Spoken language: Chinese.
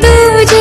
不起。